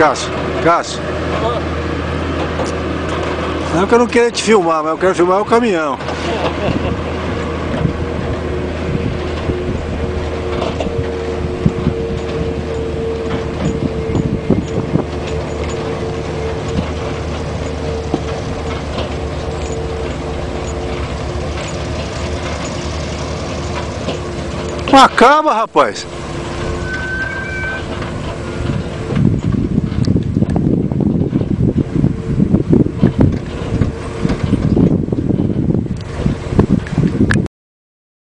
Cássio, Cássio. Não é que eu não queria te filmar, mas eu quero filmar o caminhão. Acaba, rapaz.